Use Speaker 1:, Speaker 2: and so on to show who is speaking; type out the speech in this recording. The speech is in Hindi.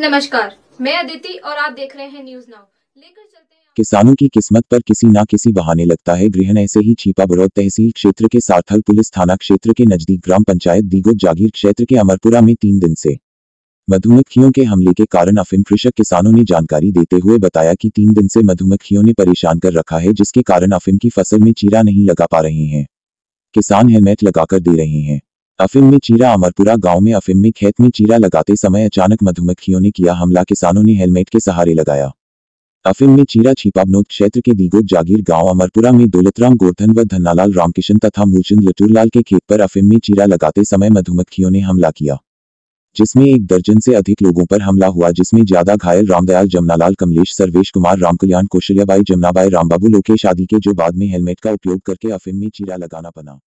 Speaker 1: नमस्कार, मैं अदिति और आप देख रहे हैं न्यूज़ नाउ लेकर चलते हैं
Speaker 2: किसानों की किस्मत पर किसी ना किसी बहाने लगता है। ग्रहण ऐसे ही छीपा बड़ौद तहसील क्षेत्र के सार्थल पुलिस थाना क्षेत्र के नज़दीक ग्राम पंचायत दीगो जागीर क्षेत्र के अमरपुरा में तीन दिन से मधुमक्खियों के हमले के कारण अफिम कृषक किसानों ने जानकारी देते हुए बताया कि तीन दिन से मधुमक्खियों ने परेशान कर रखा है, जिसके कारण अफिम की फ़सल में चीरा नहीं लगा पा रहे हैं। किसान हेलमेट लगाकर दे रहे हैं। अफीम में चीरा अमरपुरा गाँव में अफीम में खेत में चीरा लगाते समय अचानक मधुमक्खियों ने किया हमला किसानों ने हेलमेट के सहारे लगाया। अफिम में चीरा छिपाबनोद क्षेत्र के दीगोद जागीर गाँव अमरपुरा में दौलतराम गोवर्धन व धन्नालाल रामकिशन तथा मूलचंद लटूरलाल के खेत पर अफीम में चीरा लगाते समय मधुमक्खियों ने हमला किया, जिसमें एक दर्जन से अधिक लोगों पर हमला हुआ, जिसमें ज़्यादा घायल रामदयाल, जमनालाल कमलेश, सर्वेश कुमार, रामकल्याण कौशल्याबाई, जमनाबाई, रामबाबू लोकेश आदि के जो बाद में हेलमेट का उपयोग करके अफिम में चीरा लगाना बना